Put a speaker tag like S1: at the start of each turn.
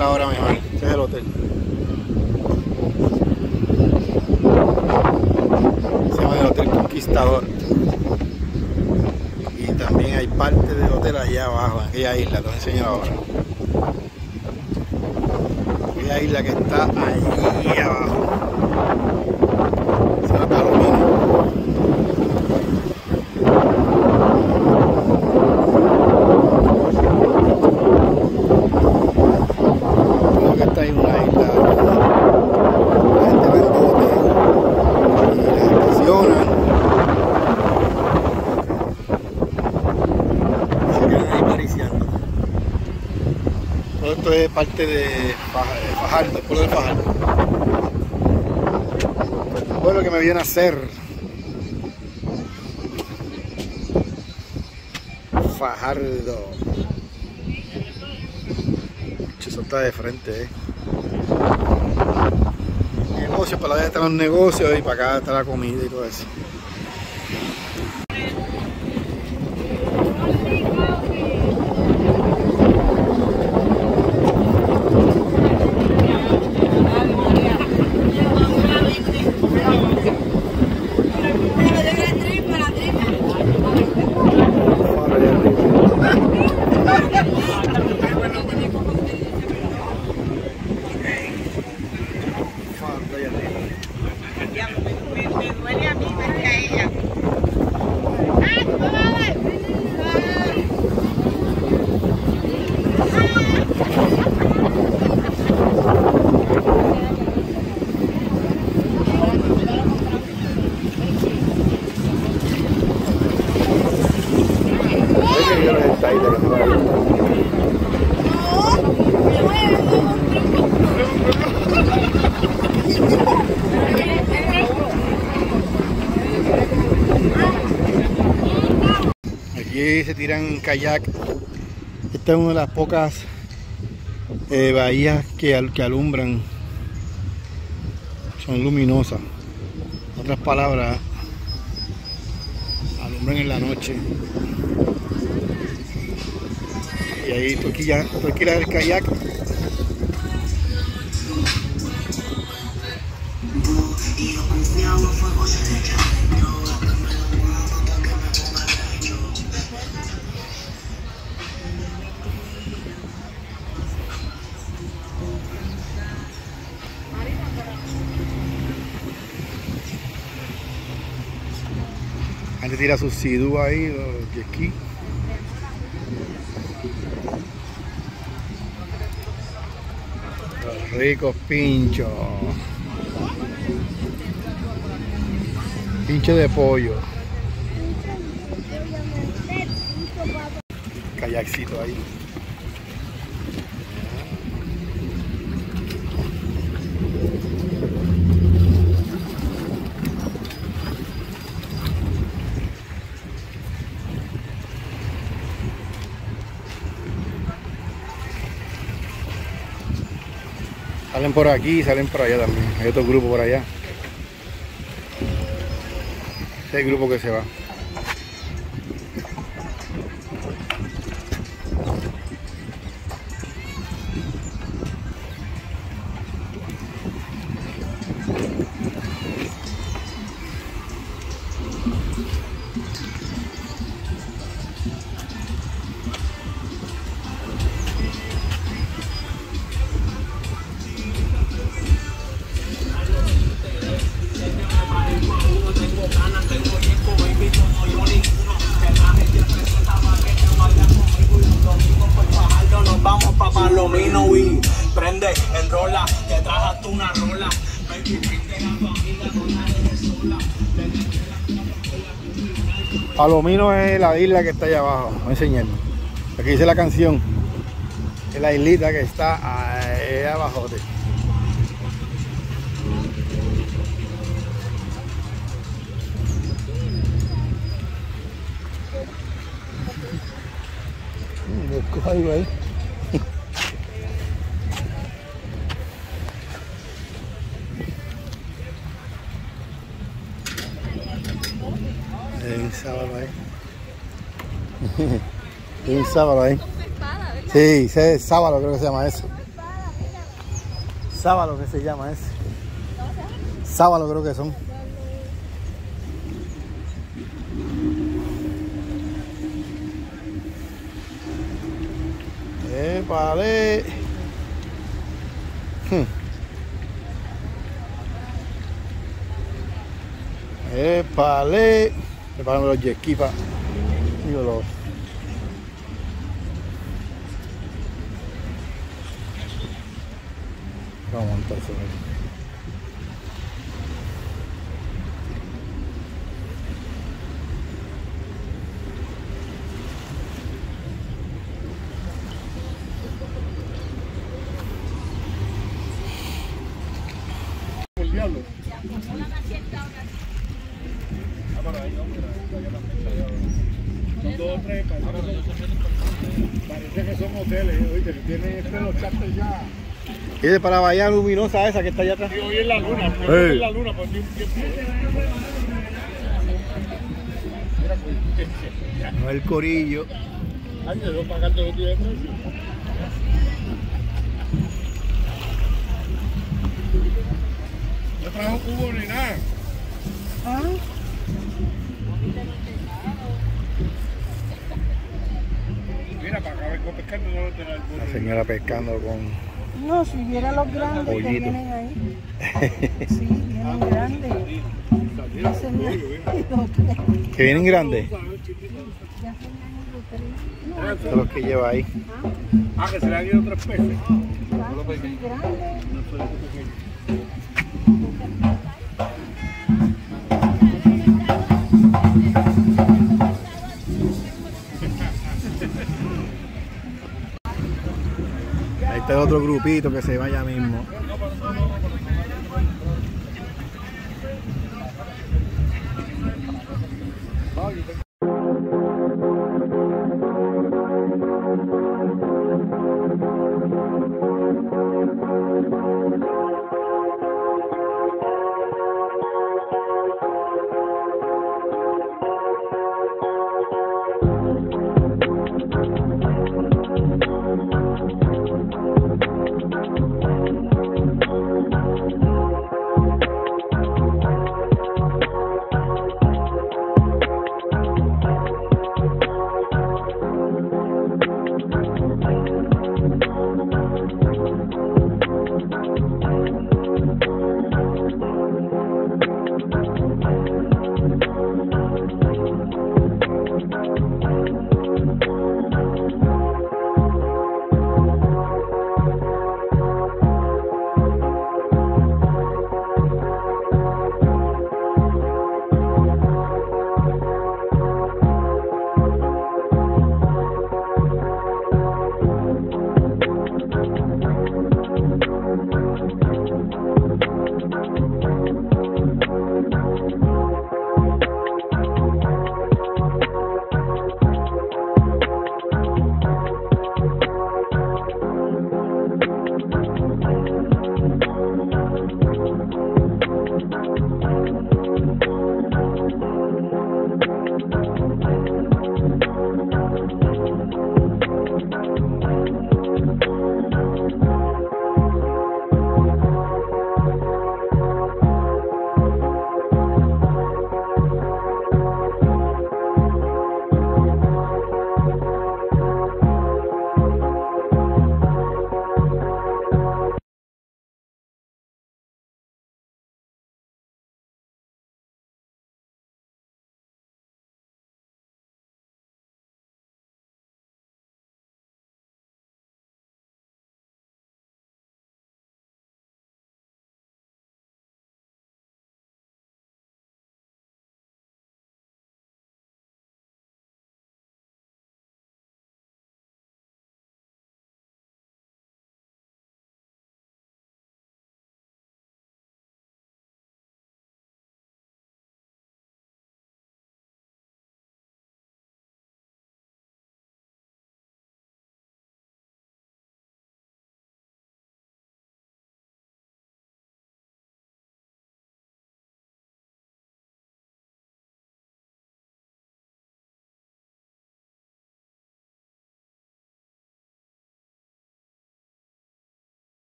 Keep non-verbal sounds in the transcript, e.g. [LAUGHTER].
S1: hotel ahora mejor. Este es el hotel. Se llama el Hotel Conquistador. Y también hay parte del hotel allá abajo, en aquella isla, a enseñar ahora. Aquella isla que está ahí abajo. Se llama Palomino. Creo que está en una isla. La gente va en bote y las estacionan. Y se quedan ahí pariciando. Esto es parte de Fajardo, el pueblo de Fajardo. El pueblo que me viene a hacer. Fajardo. Eso está de frente, eh. Negocios, para allá están los negocios y para acá está la comida y todo eso. Ahora ya arriba. Falta allá arriba.
S2: Me duele a mí más que a ella.
S1: Ay, que yo les está ahí, de que no la he visto. Aquí se tiran kayak. Esta es una de las pocas eh, bahías que, que alumbran. Son luminosas. En otras palabras, alumbran en la noche. Y ahí tú aquí ya, tú alquilas el kayak. Gente tira sus sidú ahí, los jet ski. Los ricos pinchos. Pincho de pollo. Kayakcito ahí. Salen por aquí y salen por allá también. Hay otro grupo por allá. Ese es el grupo que se va.
S3: Prende, enrola, te trajas tú una rola.
S1: Palomino es la isla que está allá abajo. Voy a enseñar. Aquí dice la canción. Es la islita que está ahí abajo. Algo ahí. Hay un sábado ahí. Hay [LAUGHS] un sábado ahí. Sí, sábado creo que se llama eso. Sábalo que se llama ese. Sábalo creo que son. Épale. Hmm. Épale. Prepárame los jet ski pa- Digo los. Vamos a montarse ahí.
S4: El diablo. Ah, por ahí, no, mira, allá la fecha tres, parece, que son hoteles, oíste, que tienen este los charters ya.
S1: Y de para la bahía luminosa esa que está allá atrás.
S4: Y hoy en la luna,
S1: Hey.
S4: la un tiempo. Pues,
S1: No el corillo.
S4: Ay, yo debo pagarte los 10 precios.
S1: La señora pescando con.
S2: No, si viera los grandes que vienen ahí. Sí, vienen grandes.
S1: Que vienen grandes.
S2: Son
S1: los que lleva ahí.
S4: Ah, que se le han ido tres peces.
S1: este otro grupito que se vaya mismo.